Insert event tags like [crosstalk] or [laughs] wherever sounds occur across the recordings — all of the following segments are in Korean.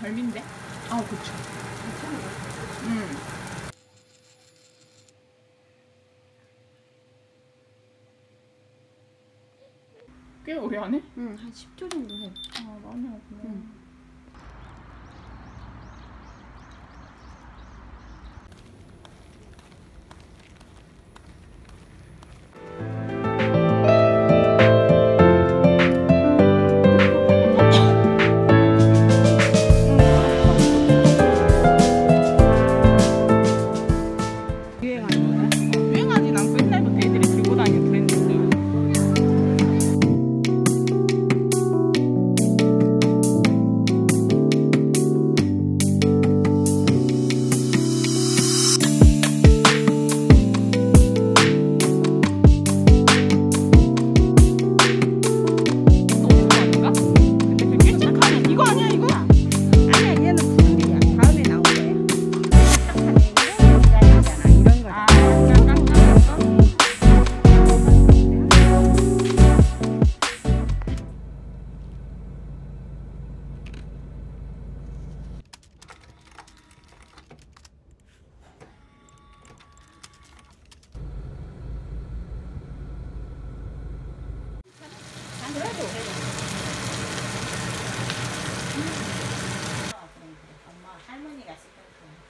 별미인데? 아, 그쵸. 음. 꽤 오래 하네? 응, 한 10초 정도 해. 아, 많이 하구나. 응.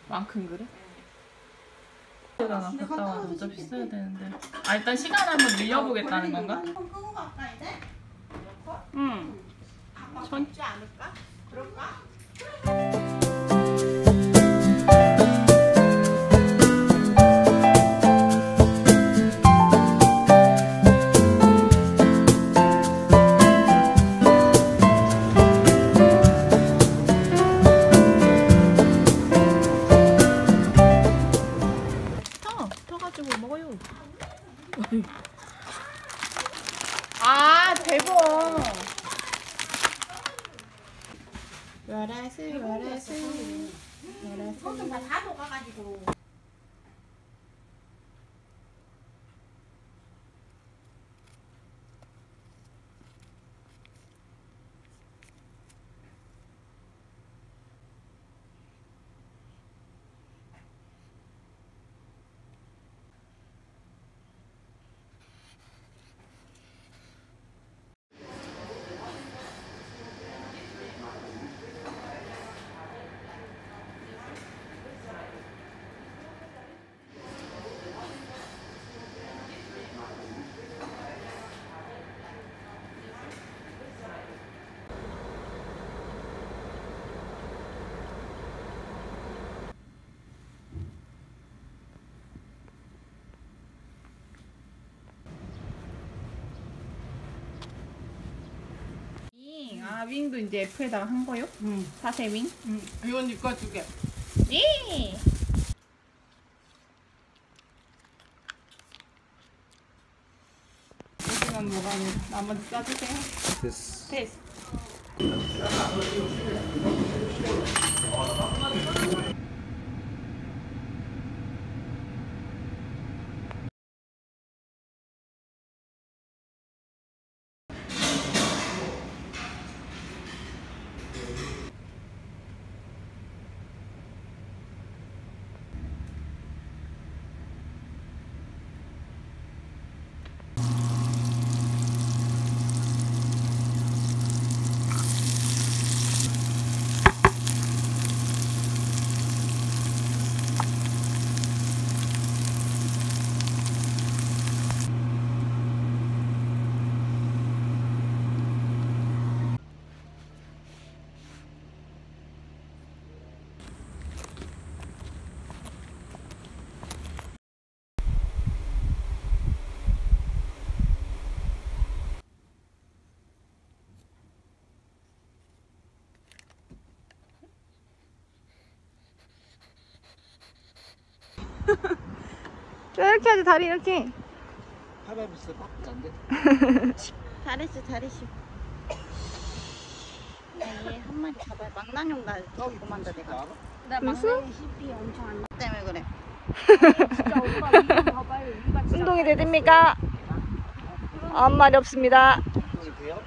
만큼 그래? 나 갔다 와 어차피 써야 되는데 아 일단 시간 한번 늘려보겠다는 건가? 끄고 갈까 이제? 응 전- 있지 않을까? 그럴까? 슬 열애슬 열애슬 손좀 다 녹아가지고 윙. 아 윙도 이제 F에다가 한 거요? 응. 사세 윙? 응. 이건 니꺼 줄게. 예! 뭐가 아니라 나머지 싸주세요. 됐어. 됐어 [laughs] 이렇게 하지 다리 이렇게. 할아버지 밖에 안 돼. 잘했어 잘했어 얘한 마리 잡아야 망나뇽 나 그만다 내가 나 무슨? 때문에 그래 운동이 되십니까? 아무 말이 없습니다. 운동이 돼요?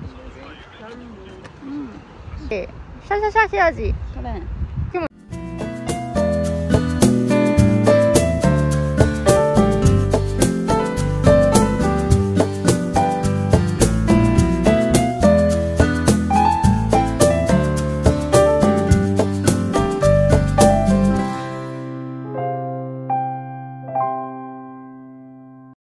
운동이 음. 네, 샤샤샥 해야지. 그래.